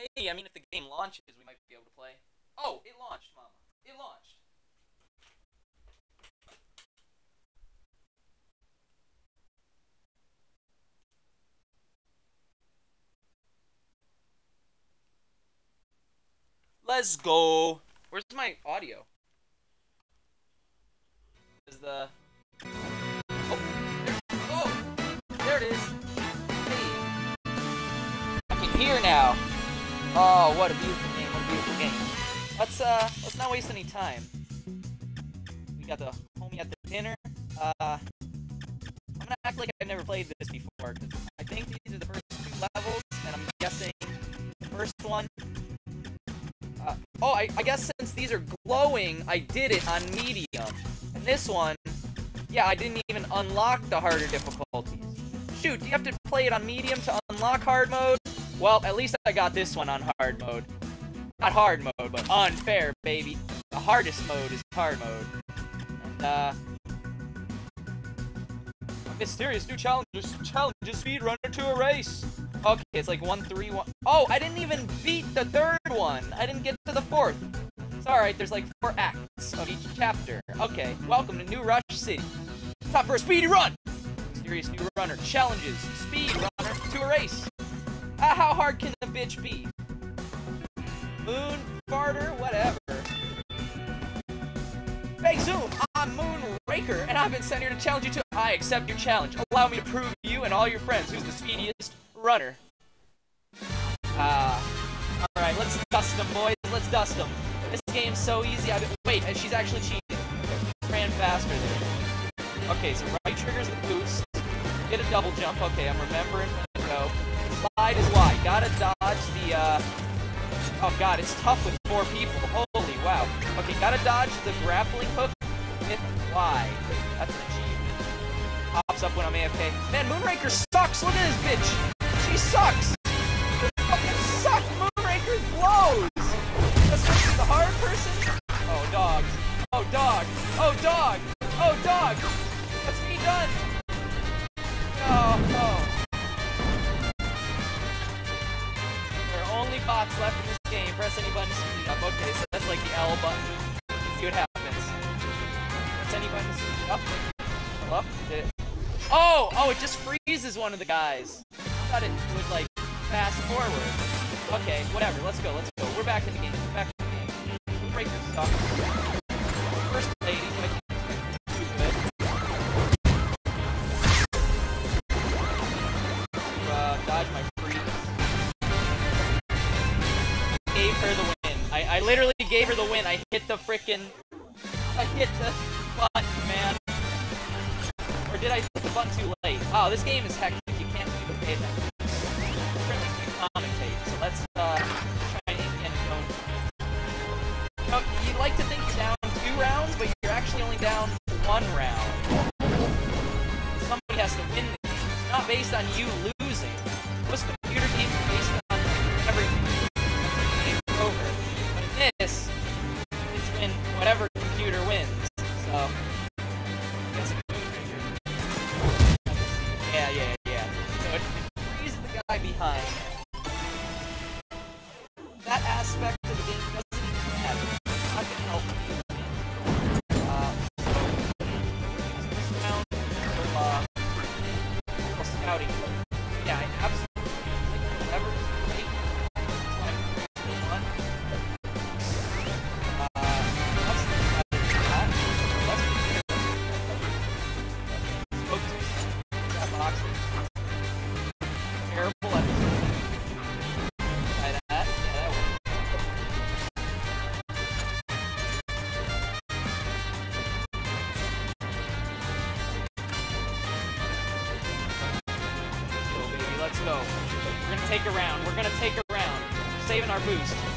I mean, if the game launches, we might be able to play. Oh, it launched, Mama. It launched. Let's go. Where's my audio? Is the oh there, oh there it is. Hey, I can hear now. Oh, what a beautiful game! What a beautiful game. Let's uh, let's not waste any time. We got the homie at the dinner. Uh, I'm gonna act like I've never played this before. Cause I think these are the first two levels, and I'm guessing the first one uh, oh, I, I, guess since these are glowing, I did it on medium. And this one, yeah, I didn't even unlock the harder difficulties. Shoot, do you have to play it on medium to unlock hard mode? Well, at least I got this one on hard mode. Not hard mode, but unfair, baby. The hardest mode is hard mode. And, uh... Mysterious new challenges, challenges speedrunner to a race. Okay, it's like one, three, one. Oh, I didn't even beat the third one. I didn't get to the fourth. It's alright, there's like four acts of each chapter. Okay, welcome to New Rush City. Time for a speedy run! Mysterious new runner challenges speed runner to a race. Ah, how hard can the bitch be? Moon, farter, whatever. Hey Zoom, I'm Moonraker, and I've been sent here to challenge you to- I accept your challenge. Allow me to prove you and all your friends who's the speediest runner. Ah. Uh, Alright, let's dust them, boys. Let's dust them. This game's so easy. Been, wait, and she's actually cheating. Ran faster there. Okay, so right trigger's the boost. Get a double jump. Okay, I'm remembering. Slide is Y. Gotta dodge the, uh... Oh god, it's tough with four people. Holy wow. Okay, gotta dodge the grappling hook with Y. That's an achievement. Pops up when I'm AFK. Man, Moonraker sucks! Look at this bitch! She sucks! This fucking suck! Moonraker blows! Especially the hard person? Oh, dog. Oh, dog. Oh, dog! Oh, dog! That's me done! Bots left in this game. Press any button to speed up. Okay, so that's like the L button. Let's see what happens. Press any button to speed up. Up. Oh! Oh, it just freezes one of the guys I thought it would, like, fast forward. Okay, whatever, let's go, let's go. We're back in the game, back in the game. Break this stuff. Literally gave her the win. I hit the frickin'... I hit the button, man. Or did I hit the button too late? Oh, this game is hectic you can't even pay attention. commentate. So let's uh, try and get going. You, you like to think you're down two rounds, but you're actually only down one round. Somebody has to win the game. It's not based on you losing. Guy our boost.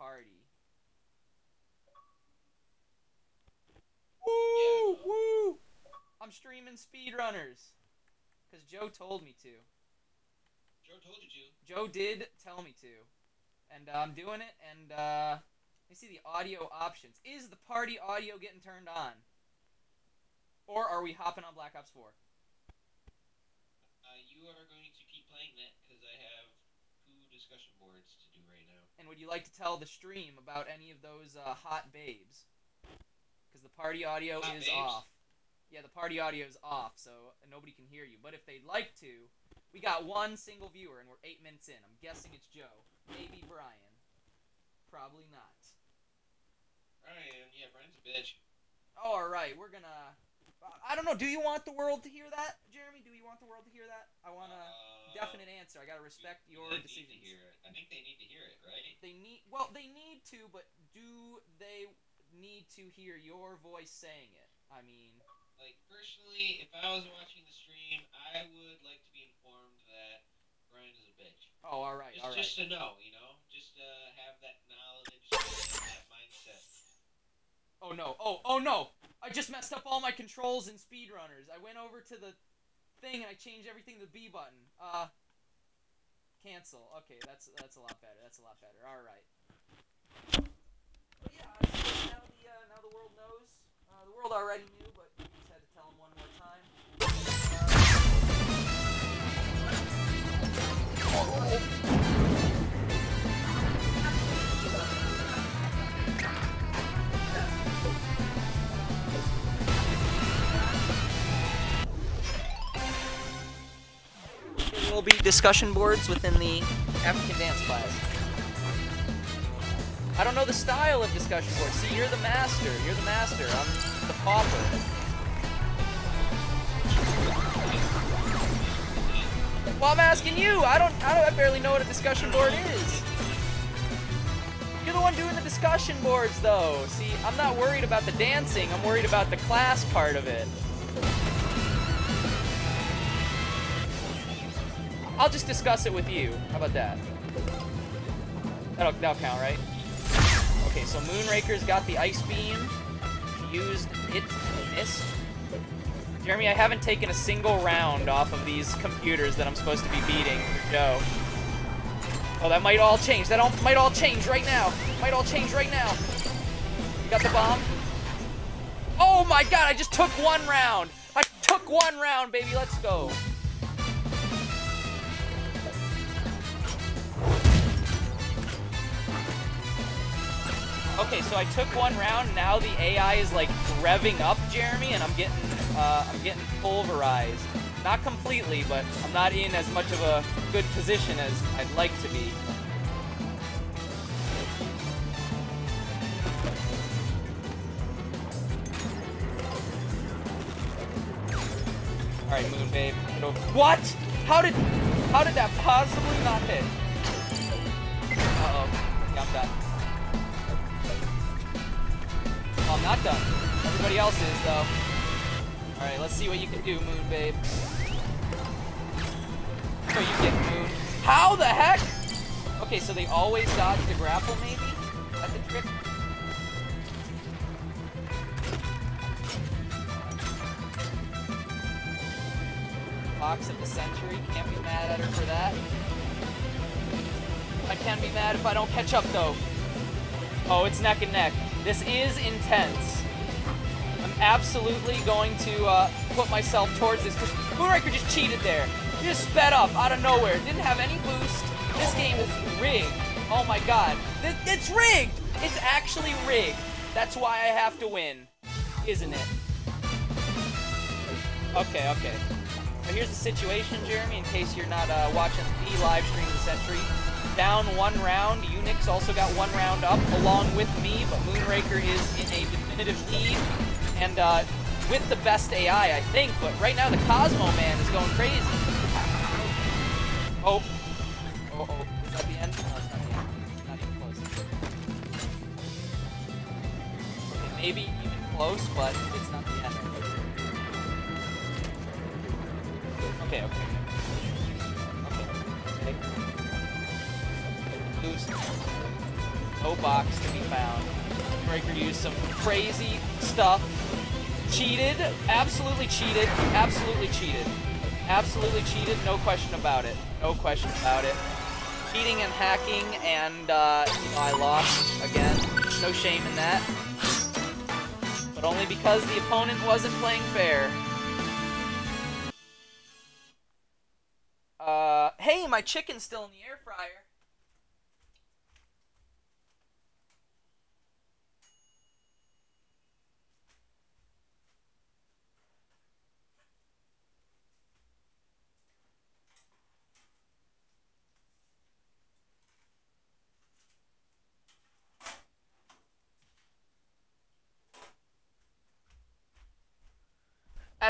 Party. Woo! Woo! I'm streaming speedrunners. Because Joe told me to. Joe told you to. Joe did tell me to. And uh, I'm doing it, and uh, let me see the audio options. Is the party audio getting turned on? Or are we hopping on Black Ops 4? Uh, you are going to keep playing that because I have two discussion boards to do right now. And would you like to tell the stream about any of those uh, hot babes? Because the party audio Hot is babes? off. Yeah, the party audio is off, so nobody can hear you. But if they'd like to, we got one single viewer, and we're eight minutes in. I'm guessing it's Joe. Maybe Brian. Probably not. Brian, yeah, Brian's a bitch. All right, we're gonna. I don't know. Do you want the world to hear that, Jeremy? Do you want the world to hear that? I wanna. Uh, definite answer. I gotta respect your they need to decisions. hear it? I think they need to hear it, right? They need. Well, they need to, but do they need to hear your voice saying it? I mean, Like, personally, if I was watching the stream, I would like to be informed that Brian is a bitch. oh, all right, Just, all right. just to know, you know? Just to have that knowledge and that mindset. Oh no! Oh, oh no! I just messed up all my controls in speedrunners. I went over to the thing and I changed everything to the B button. Uh, cancel. Okay, that's that's a lot better. That's a lot better. All right. But yeah, now the uh, now the world knows. Uh, the world already knew, but we just had to tell them one more time. There will be discussion boards within the African dance class. I don't know the style of discussion boards. See, you're the master. You're the master. I'm the pauper. Well, I'm asking you. I don't. I don't. I barely know what a discussion board is. You're the one doing the discussion boards, though. See, I'm not worried about the dancing. I'm worried about the class part of it. I'll just discuss it with you. How about that? That'll, that'll count, right? Okay, so Moonraker's got the Ice Beam. She used it, missed. Jeremy, I haven't taken a single round off of these computers that I'm supposed to be beating for Joe. Oh, that might all change. That all, might all change right now. Might all change right now. You got the bomb? Oh my god, I just took one round. I took one round, baby. Let's go. Okay, so I took one round. Now the AI is like revving up, Jeremy, and I'm getting, uh, I'm getting pulverized. Not completely, but I'm not in as much of a good position as I'd like to be. All right, Moon Babe. get over- What? How did, how did that possibly not hit? Uh oh. Yeah, I'm done. Oh, I'm not done. Everybody else is, though. Alright, let's see what you can do, Moon Babe. You get Moon. How the heck? Okay, so they always dodge the grapple, maybe? Is that the trick? Box of the century. Can't be mad at her for that. I can be mad if I don't catch up, though. Oh, it's neck and neck. This is intense. I'm absolutely going to uh, put myself towards this because Moonraker just cheated there. He just sped up out of nowhere. Didn't have any boost. This game is rigged. Oh my god. Th it's rigged! It's actually rigged. That's why I have to win. Isn't it? Okay, okay. So here's the situation, Jeremy, in case you're not uh, watching the live stream the Century. Down one round, Unix also got one round up along with me, but Moonraker is in a definitive lead. And uh, with the best AI, I think, but right now the Cosmo Man is going crazy. Oh. Oh, oh. Is that the end? No, it's not the end. Not even close. Okay, maybe even close, but it's not the end. Okay. Okay. Boost. No box to be found. Breaker used some crazy stuff. Cheated. Absolutely cheated. Absolutely cheated. Absolutely cheated. No question about it. No question about it. Cheating and hacking, and uh, I lost again. No shame in that. But only because the opponent wasn't playing fair. Uh, hey, my chicken's still in the air fryer.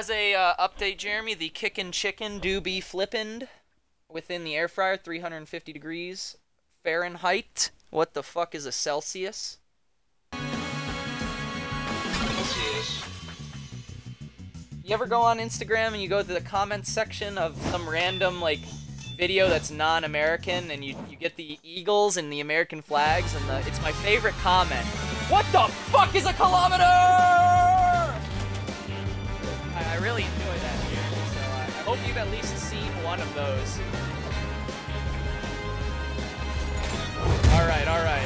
As a uh, update, Jeremy, the kickin' chicken do be flippened within the air fryer, 350 degrees Fahrenheit. What the fuck is a Celsius? Celsius. You ever go on Instagram and you go to the comments section of some random like video that's non-American and you, you get the eagles and the American flags and the it's my favorite comment. What the fuck is a kilometer? Really enjoy that here, so uh, I hope you've at least seen one of those. All right, all right.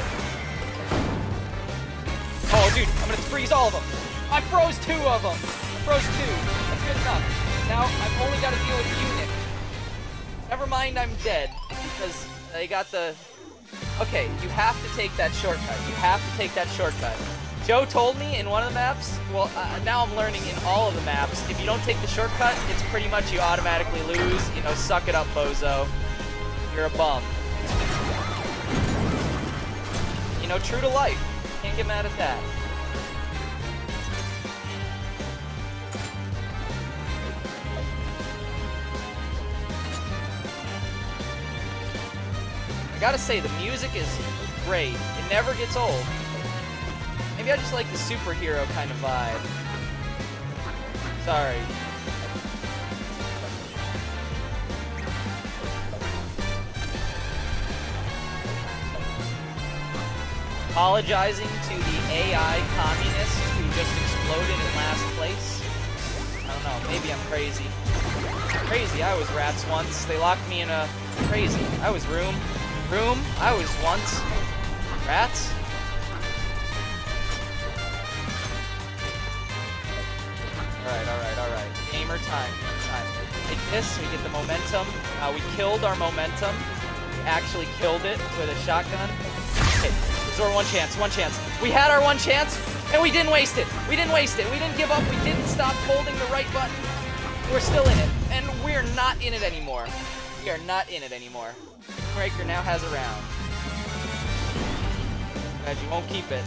Oh, dude, I'm gonna freeze all of them. I froze two of them. I froze two. That's good enough. Now I've only got to deal with Unix. Never mind, I'm dead because they got the. Okay, you have to take that shortcut. You have to take that shortcut. Joe told me in one of the maps. Well, uh, now I'm learning in all of the maps. If you don't take the shortcut, it's pretty much you automatically lose. You know, suck it up, bozo. You're a bum. You know, true to life. Can't get mad at that. I gotta say, the music is great. It never gets old. Maybe I just like the superhero kind of vibe. Sorry. Apologizing to the AI communist who just exploded in last place. I don't know, maybe I'm crazy. Crazy, I was rats once. They locked me in a... Crazy. I was room. Room, I was once. Rats? Alright, alright, alright. Gamer time. Time. Take this, we get the momentum. Uh, we killed our momentum. We actually killed it with a shotgun. Okay, is our one chance, one chance. We had our one chance, and we didn't waste it. We didn't waste it. We didn't give up. We didn't stop holding the right button. We're still in it, and we're not in it anymore. We are not in it anymore. Breaker now has a round. Glad you won't keep it.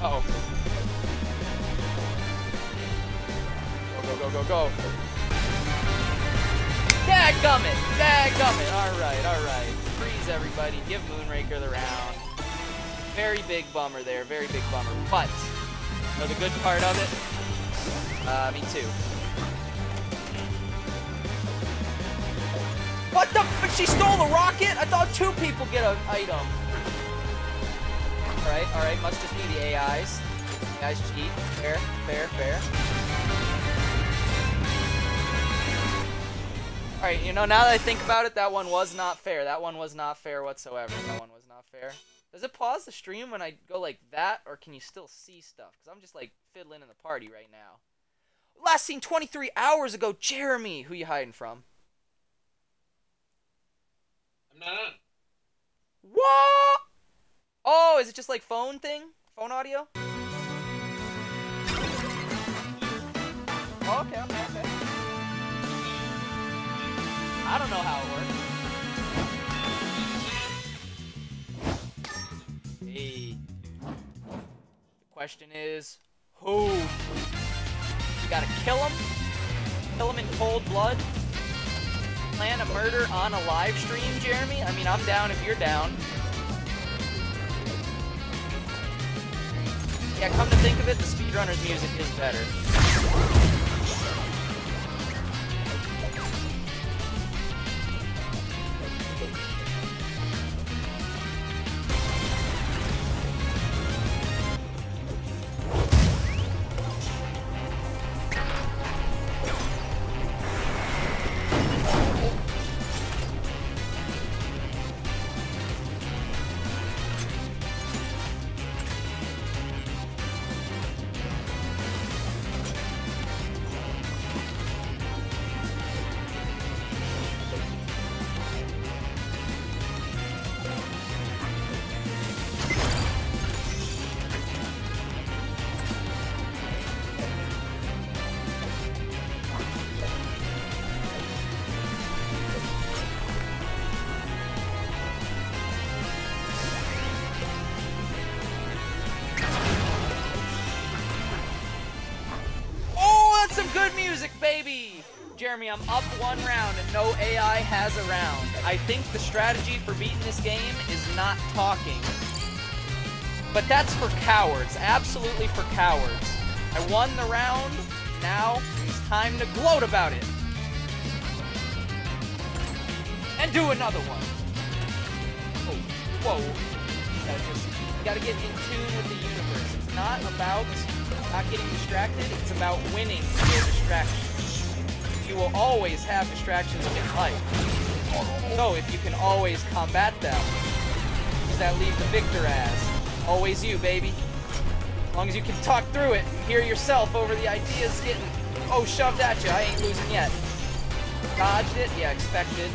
Uh oh. Go, go, go, go. Dadgummit! Dadgummit! Alright, alright. Freeze everybody. Give Moonraker the round. Very big bummer there. Very big bummer. But, you know the good part of it? Uh, me too. What the? But she stole the rocket? I thought two people get an item. Alright, alright, must just be the AIs. AIs cheat. Fair, fair, fair. Alright, you know, now that I think about it, that one was not fair. That one was not fair whatsoever. That one was not fair. Does it pause the stream when I go like that, or can you still see stuff? Because I'm just like fiddling in the party right now. Last seen 23 hours ago, Jeremy. Who you hiding from? I'm not on. What? Oh, is it just like phone thing? Phone audio? Oh, okay, I don't know how it works. Hey. The question is, who? You gotta kill him? Kill him in cold blood? Plan a murder on a live stream, Jeremy? I mean, I'm down if you're down. Yeah, come to think of it, the speedrunner's music is better. Jeremy, I'm up one round and no AI has a round. I think the strategy for beating this game is not talking. But that's for cowards, absolutely for cowards. I won the round, now it's time to gloat about it. And do another one. Oh, whoa. You gotta just, you gotta get in tune with the universe. It's not about not getting distracted, it's about winning your distractions. You will always have distractions in life. So if you can always combat them, does that leave the victor as? Always you, baby. As long as you can talk through it and hear yourself over the ideas getting, oh, shoved at you. I ain't losing yet. Dodged it? Yeah, expected.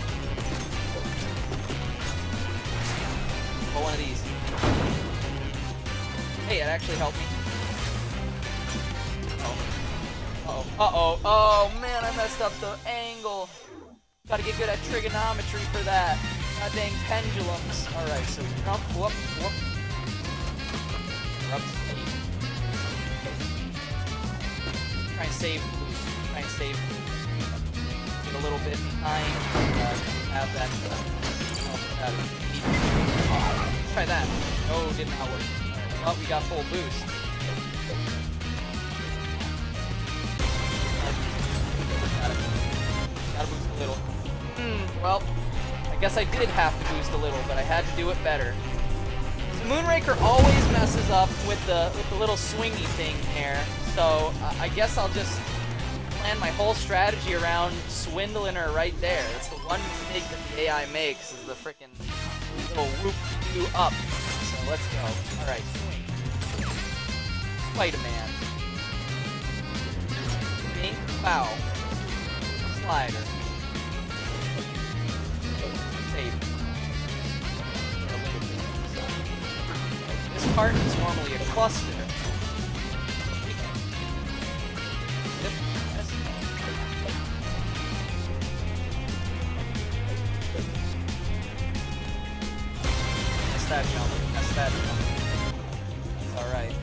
One of these. Hey, it actually helped me. Uh-oh. Uh-oh. Oh, man, I messed up the angle. Gotta get good at trigonometry for that. God dang pendulums. Alright, so jump, whoop, whoop. Interrupt. Try and save. Try and save. Get a little bit behind. Uh, have that. Uh, try that. Oh, did not that work. Alright, well, we got full boost. Little. Hmm, well, I guess I did have to boost a little, but I had to do it better. So Moonraker always messes up with the with the little swingy thing here, so uh, I guess I'll just plan my whole strategy around swindling her right there. That's the one mistake that the AI makes, is the freaking little whoop you up. So let's go. Alright, swing. Spider-Man. Bow. Slider. This part is normally a cluster. That's that jump. That's that jump. Alright.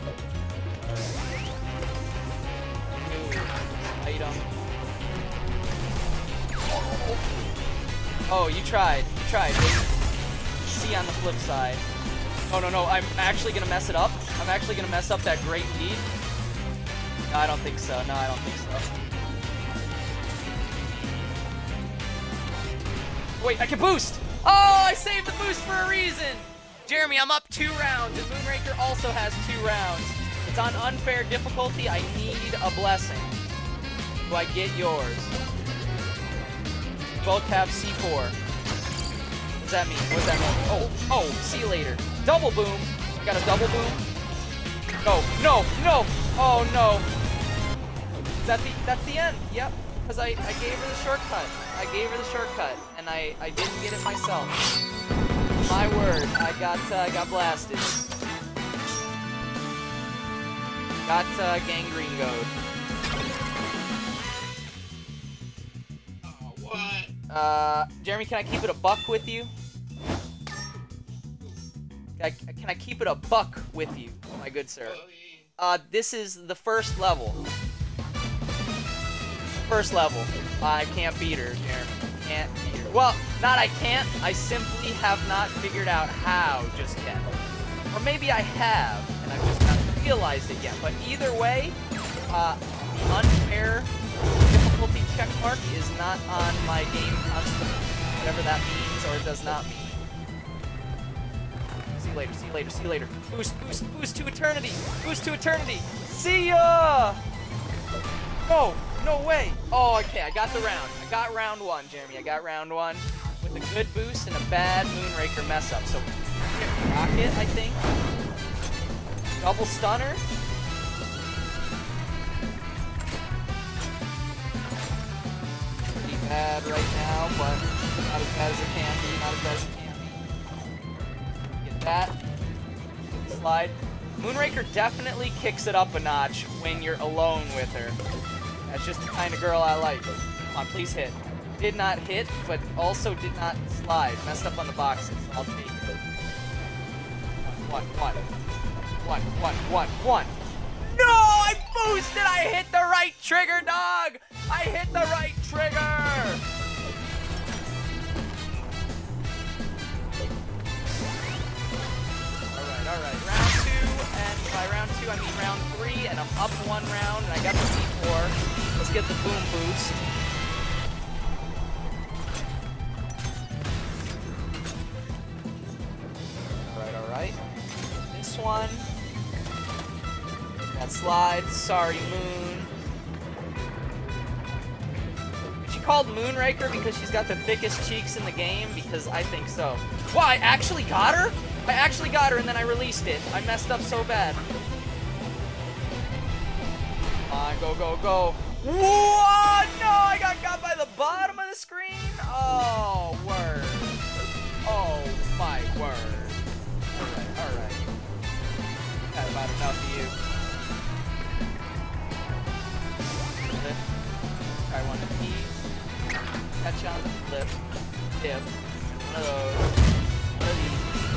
Item. Oh, you tried. Tried. See on the flip side. Oh, no, no. I'm actually to mess it up. I'm actually to mess up that great lead. No, I don't think so. No, I don't think so. Wait, I can boost! Oh, I saved the boost for a reason! Jeremy, I'm up two rounds, and Moonraker also has two rounds. It's on unfair difficulty. I need a blessing. Do I get yours? Both have C4. What does that mean? What does that mean? Oh, oh, see you later. Double boom. Got a double boom. No, no, no. Oh, no. Is that the, that's the end. Yep. Because I, I gave her the shortcut. I gave her the shortcut, and I, I didn't get it myself. My word, I got uh, got blasted. Got uh, gangrene goad. Oh, what? Uh, Jeremy, can I keep it a buck with you? Can I, can I keep it a buck with you, my good sir? Uh, this is the first level. First level. I can't beat her, Jeremy. Can't beat her. Well, not I can't. I simply have not figured out how just yet. Or maybe I have, and I've just not realized it yet. But either way, uh, the unfair difficulty check mark is not on my game constant, whatever that means or does not mean. See you later, see you later, see you later. Boost, boost, boost to eternity! Boost to eternity! See ya! No, no way! Oh, okay, I got the round. I got round one, Jeremy. I got round one with a good boost and a bad Moonraker mess up. So, rocket, I think. Double stunner. Pretty bad right now, but not as bad as it can be. Not as bad as it can that. Slide. Moonraker definitely kicks it up a notch when you're alone with her. That's just the kind of girl I like. Come on, please hit. Did not hit, but also did not slide. Messed up on the boxes. I'll take it. One, one. One, one, one, one. No! I boosted! I hit the right trigger, dog! I hit the right trigger! Alright. Round two, and by round two I mean round three, and I'm up one round, and I got the C4. Let's get the boom boost. Alright, alright. This one. That slide. Sorry, Moon. She called Moonraker because she's got the thickest cheeks in the game? Because I think so. Wow, I actually got her? I actually got her and then I released it. I messed up so bad. Come on, go, go, go. Whoa! No, I got got by the bottom of the screen? Oh, word. Oh, my word. Alright, alright. Had about enough of you. Flip. Try one of these. Catch on flip. Dip. One of those. One of these.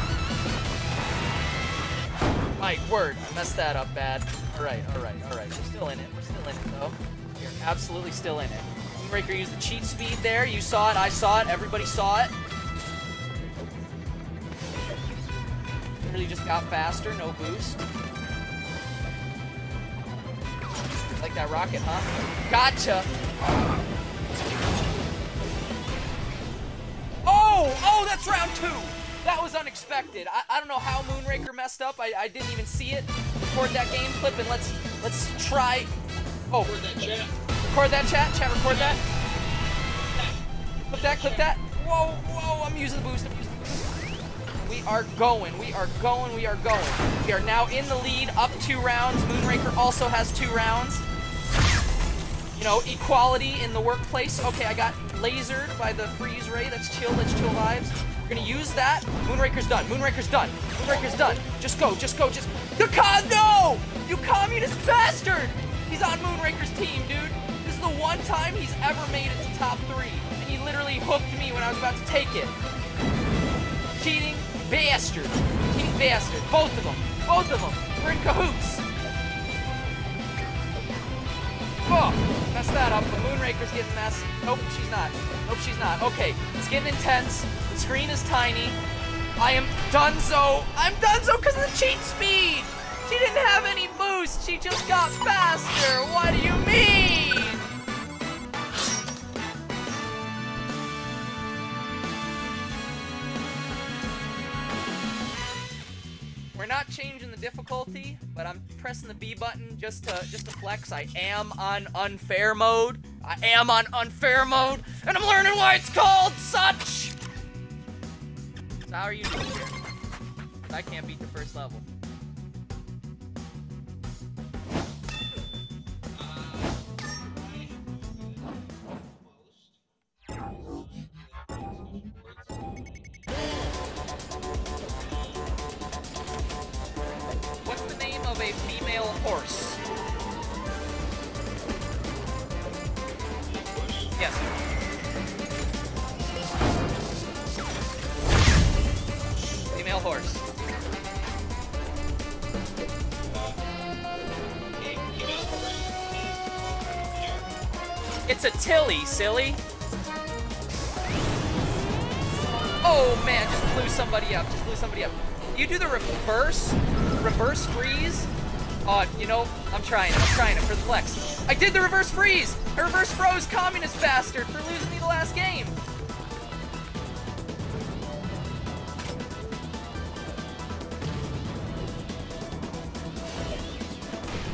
My word, I messed that up bad. Alright, alright, alright. We're still in it. We're still in it, though. We're absolutely still in it. Moonraker used the cheat speed there. You saw it, I saw it, everybody saw it. Literally just got faster, no boost. Like that rocket, huh? Gotcha! Oh! Oh, that's round two! That was unexpected. I, I don't know how Moonraker messed up. I, I didn't even see it. Record that game clip and let's let's try. Oh, Record that chat. record that chat. Chat, record that. Clip that. Clip that. Whoa, whoa! I'm using the boost. I'm using the boost. We are going. We are going. We are going. We are now in the lead, up two rounds. Moonraker also has two rounds. You know, equality in the workplace. Okay, I got lasered by the freeze ray. That's chill. That's chill vibes. We're gonna use that. Moonraker's done. Moonraker's done. Moonraker's done. Just go. Just go. Just. The con. No! You communist bastard! He's on Moonraker's team, dude. This is the one time he's ever made it to top three, and he literally hooked me when I was about to take it. Cheating bastard. Cheating bastard. Both of them. Both of them. We're in cahoots. Oh, messed that up. The Moonraker's getting messy. Nope, she's not. Nope, she's not. Okay, it's getting intense. The screen is tiny. I am donezo. I'm donezo because of the cheat speed. She didn't have any boost. She just got faster. What do you mean? Not changing the difficulty, but I'm pressing the B button just to just to flex. I am on unfair mode. I am on unfair mode, and I'm learning why it's called such. So how are you doing here? I can't beat the first level. Silly. Oh man, just blew somebody up. Just blew somebody up. You do the reverse, reverse freeze. Oh, you know, I'm trying. I'm trying it for the flex. I did the reverse freeze. I reverse froze, communist bastard, for losing me the last game.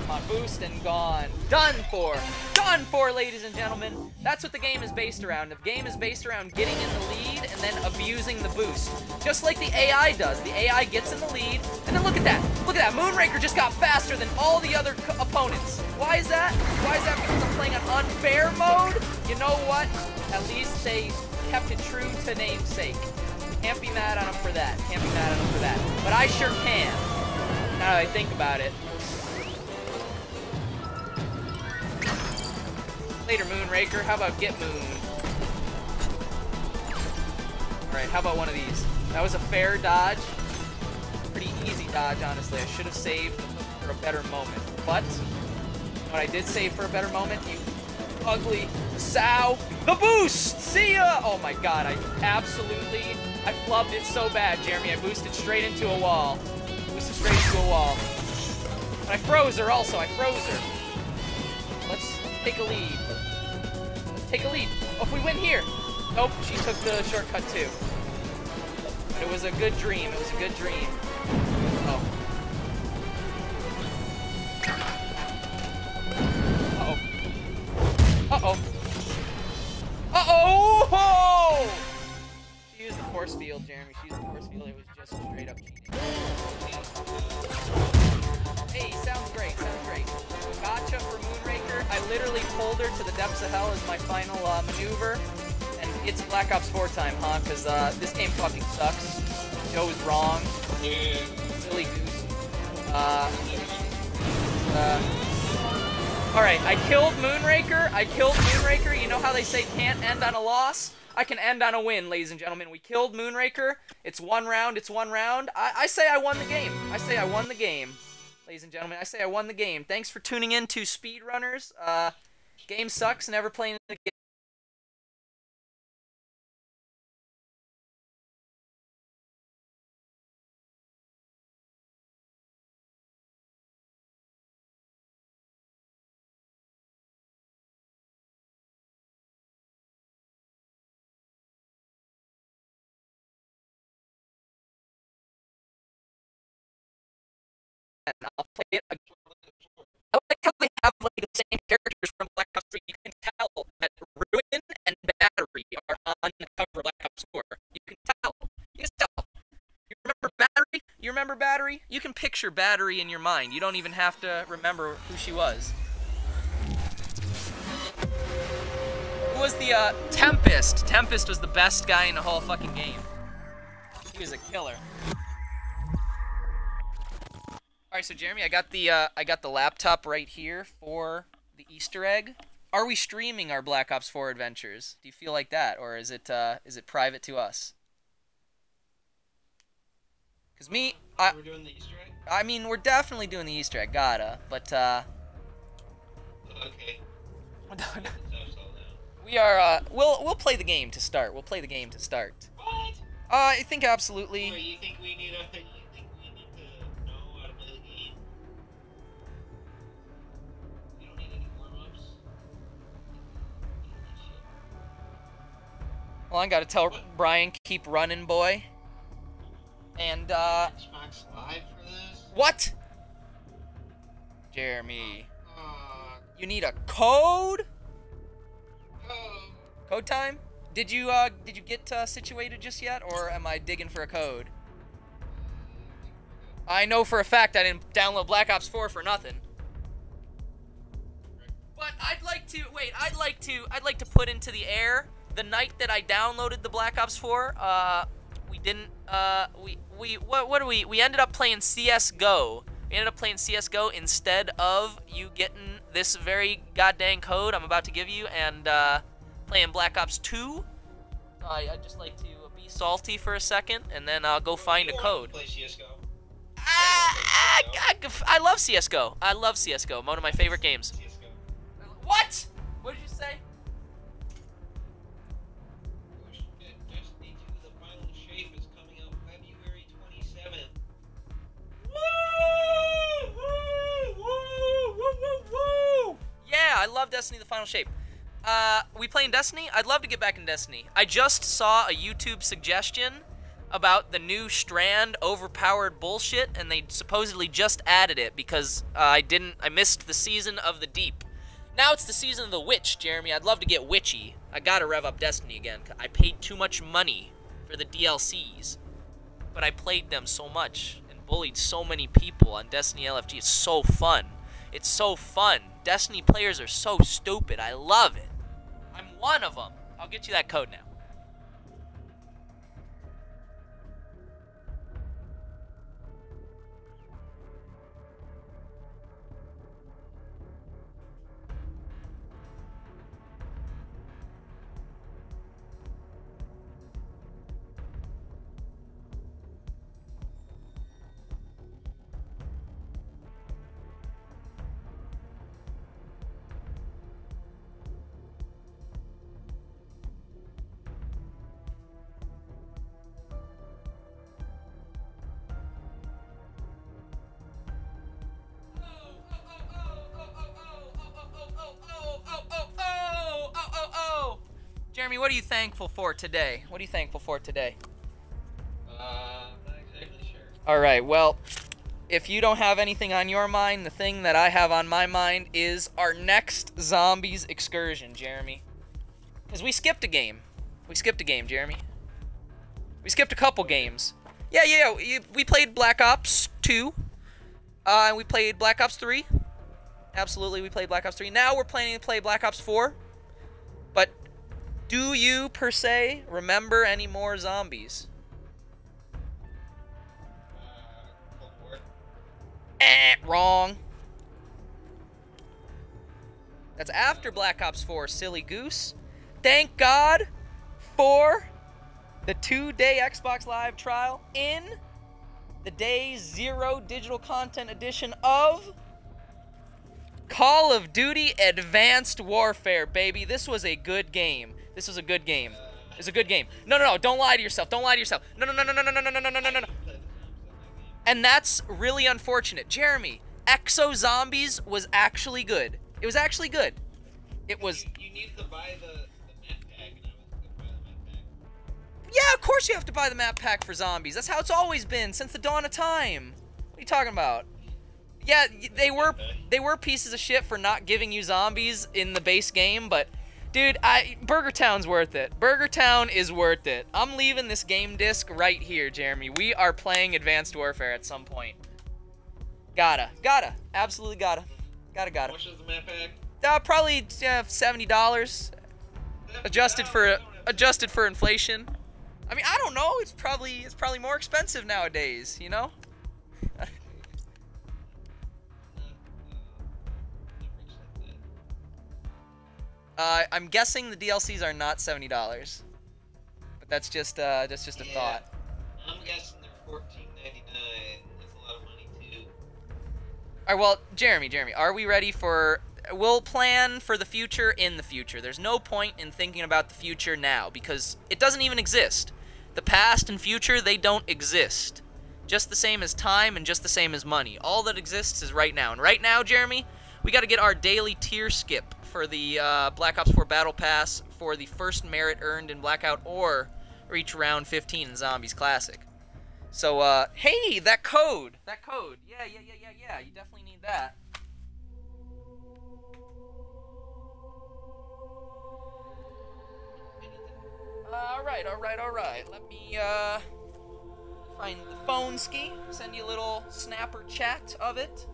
Come on, boost and gone. Done for. Done for, ladies and gentlemen. That's what the game is based around. The game is based around getting in the lead and then abusing the boost. Just like the AI does. The AI gets in the lead, and then look at that. Look at that. Moonraker just got faster than all the other opponents. Why is that? Why is that? Because I'm playing on unfair mode? You know what? At least they kept it true to namesake. Can't be mad at them for that. Can't be mad at them for that. But I sure can. Now that I think about it. Later, Moonraker. How about Get Moon? Alright, how about one of these? That was a fair dodge. Pretty easy dodge, honestly. I should have saved for a better moment. But, what I did save for a better moment, you ugly sow. The boost! See ya! Oh my god, I absolutely... I flubbed it so bad, Jeremy. I boosted straight into a wall. Boosted straight into a wall. And I froze her also. I froze her. Take a lead. Take a lead. Oh, if we win here. Nope, she took the shortcut too. But it was a good dream. It was a good dream. Oh. Uh-oh. Uh-oh. Uh-oh! She used the force field, Jeremy. She used the force field. It was just straight up cheating. Literally pulled her to the depths of hell as my final uh, maneuver. And it's Black Ops 4 time, huh? Because uh, this game fucking sucks. Joe was wrong. Silly goose. Uh, uh, Alright, I killed Moonraker. I killed Moonraker. You know how they say can't end on a loss? I can end on a win, ladies and gentlemen. We killed Moonraker. It's one round. It's one round. I, I say I won the game. I say I won the game. Ladies and gentlemen, I say I won the game. Thanks for tuning in to Speedrunners. Uh, game sucks. Never playing the game. Remember Battery? You can picture Battery in your mind. You don't even have to remember who she was. Who was the uh, Tempest? Tempest was the best guy in the whole fucking game. He was a killer. All right, so Jeremy, I got the uh, I got the laptop right here for the Easter egg. Are we streaming our Black Ops 4 adventures? Do you feel like that, or is it uh, is it private to us? Cause me, I We're doing the Easter egg? I mean we're definitely doing the Easter egg, gotta, but uh, Okay. We are uh, we'll we'll play the game to start. We'll play the game to start. What? Uh, I think Wait, absolutely. you think we need a you think we need to know how to play the game? You don't need any warm-ups? You don't need shit. Well, I gotta tell Brian keep running, boy. And uh, what? Jeremy, Uh, you need a code? oh, Code time? Did you uh did you get uh, situated just yet, or am I digging for a code? I know for a fact I didn't download Black Ops 4 for nothing. But I'd like to wait. I'd like to. I'd like to put into the air the night that I downloaded the Black Ops 4. Uh, we didn't. Uh, we we what what do we? We ended up playing CS:GO. We ended up playing CS:GO instead of you getting this very goddamn code I'm about to give you and uh, playing Black Ops 2. I I'd just like to be salty for a second and then I'll go find a you wanted to code. Play CS:GO. Ah, I, I, I love CS:GO. I love CS:GO. One of my favorite games. What? Yeah, I love Destiny: The Final Shape. Uh, we playing Destiny? I'd love to get back in Destiny. I just saw a YouTube suggestion about the new Strand overpowered bullshit, and they supposedly just added it because uh, I didn't. I missed the season of the Deep. Now it's the season of the Witch, Jeremy. I'd love to get witchy. I gotta rev up Destiny again. I paid too much money for the DLCs, but I played them so much and bullied so many people on Destiny LFG. It's so fun. It's so fun. Destiny players are so stupid. I love it. I'm one of them. I'll get you that code now. Thankful for today? What are you thankful for today? Uh, not exactly sure. All right, well, if you don't have anything on your mind, the thing that I have on my mind is our next zombies excursion, Jeremy. Because we skipped a game. We skipped a game, Jeremy. We skipped a couple games. Yeah, yeah, yeah. we- We played Black Ops 2. Uh, and we played Black Ops 3. Absolutely, we played Black Ops 3. Now we're planning to play Black Ops 4. But do you, per se, remember any more zombies? Uh. Eh, wrong. That's after Black Ops 4, silly goose. Thank God for the two day Xbox Live trial in the day zero digital content edition of Call of Duty Advanced Warfare, baby. This was a good game. This was a good game. It's a good game. No, no, no. Don't lie to yourself. Don't lie to yourself. No, no, no, no, no, no, no, no, no, no, no, no. Play the zombies on that game. And that's really unfortunate. Jeremy, Exo Zombies was actually good. It was actually good. It was. You, you need to buy the, the map pack, and I was gonna buy the map pack. Yeah, of course you have to buy the map pack for zombies. That's how it's always been since the dawn of time. What are you talking about? Yeah, they were they were pieces of shit for not giving you zombies in the base game, but dude, I Burger Town's worth it. Burger Town is worth it. I'm leaving this game disc right here, Jeremy. We are playing Advanced Warfare at some point. Gotta, gotta, absolutely gotta, gotta, gotta. How much is the map pack? Uh, probably uh, seventy dollars, adjusted for I don't have- adjusted for inflation. I mean, I don't know. It's probably it's probably more expensive nowadays. You know. Uh, I'm guessing the DLCs are not seventy dollars, but that's just uh, that's just a Yeah. thought. I'm guessing they're fourteen ninety nine. That's a lot of money too. All right, well, Jeremy, Jeremy, are we ready for? We'll plan for the future in the future. There's no point in thinking about the future now because it doesn't even exist. The past and future, they don't exist. Just the same as time and just the same as money. All that exists is right now. And right now, Jeremy, we got to get our daily tier skip for the uh, Black Ops 4 Battle Pass for the first merit earned in Blackout or reach round 15 in Zombies Classic. So, uh, hey, that code, that code. Yeah, yeah, yeah, yeah, yeah. You definitely need that. Uh, all right, all right, all right. Let me uh find the phone ski. Send you a little snapper chat of it,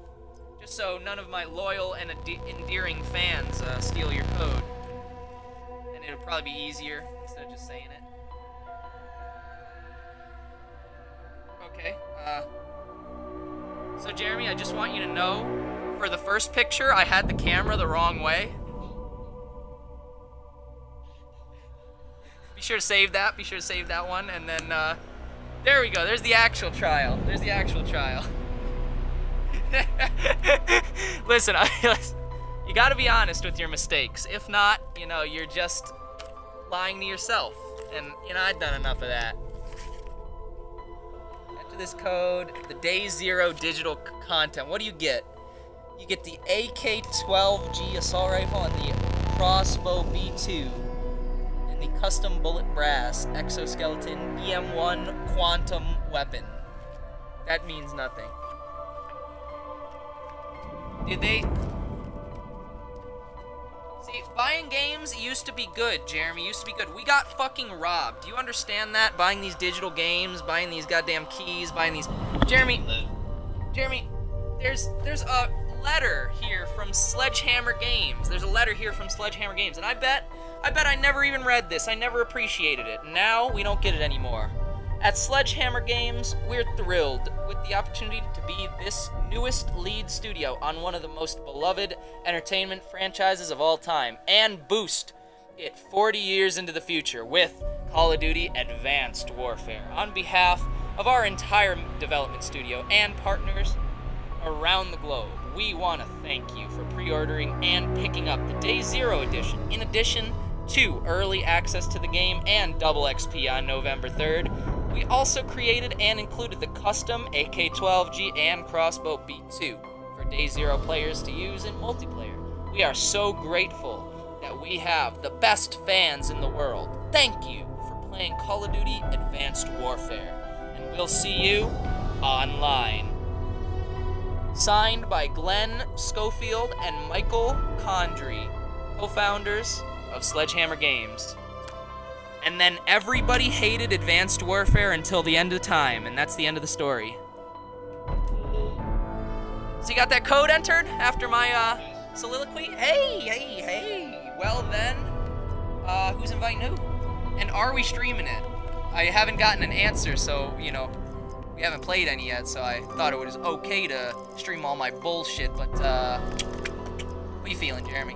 just so none of my loyal and endearing fans uh, steal your code. And it'll probably be easier instead of just saying it. Okay. Uh. So Jeremy, I just want you to know, for the first picture, I had the camera the wrong way. Be sure to save that. Be sure to save that one, and then uh, there we go. There's the actual trial. There's the actual trial. listen, you got to be honest with your mistakes. If not, you know, you're just lying to yourself. And you know, I've done enough of that. Enter this code. The day zero digital content. What do you get? You get the AK-12G assault rifle and the crossbow B2 and the custom bullet brass exoskeleton EM1 quantum weapon. That means nothing. Did they? See, buying games used to be good, Jeremy. Used to be good. We got fucking robbed. Do you understand that? Buying these digital games, buying these goddamn keys, buying these. Jeremy, Jeremy, there's there's a letter here from Sledgehammer Games. There's a letter here from Sledgehammer Games, and I bet I bet I never even read this. I never appreciated it. Now we don't get it anymore. At Sledgehammer Games, we're thrilled with the opportunity to be this newest lead studio on one of the most beloved entertainment franchises of all time and boost it 40 years into the future with Call of Duty Advanced Warfare. On behalf of our entire development studio and partners around the globe, we want to thank you for pre ordering and picking up the Day Zero edition, in addition to early access to the game and double XP on November 3rd. We also created and included the custom AK 12G and crossbow B2 for Day Zero players to use in multiplayer. We are so grateful that we have the best fans in the world. Thank you for playing Call of Duty Advanced Warfare, and we'll see you online. Signed by Glenn Schofield and Michael Condrey, co founders of Sledgehammer Games. And then everybody hated Advanced Warfare until the end of time, and that's the end of the story. So you got that code entered after my uh, soliloquy? Hey, hey, hey. Well then, uh, who's inviting who? And are we streaming it? I haven't gotten an answer, so you know, we haven't played any yet. So I thought it was okay to stream all my bullshit. But uh, what you feeling, Jeremy?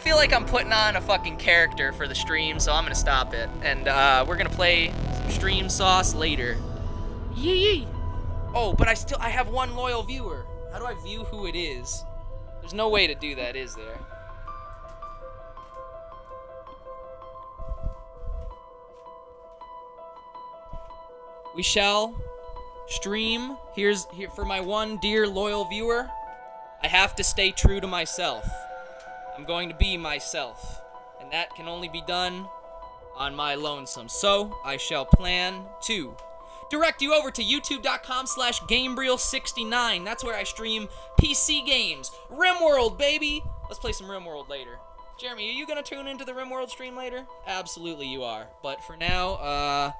Feel like I'm putting on a fucking character for the stream, so I'm gonna stop it. And uh, we're gonna play some stream sauce later. Yee yee. Oh, but I still I have one loyal viewer. How do I view who it is? There's no way to do that, is there? We shall stream. Here's here for my one dear loyal viewer. I have to stay true to myself. I'm going to be myself, and that can only be done on my lonesome. So I shall plan to direct you over to youtube.com slash gamebriel69. That's where I stream PC games. RimWorld, baby! Let's play some RimWorld later. Jeremy, are you gonna tune into the RimWorld stream later? Absolutely you are. But for now, uh,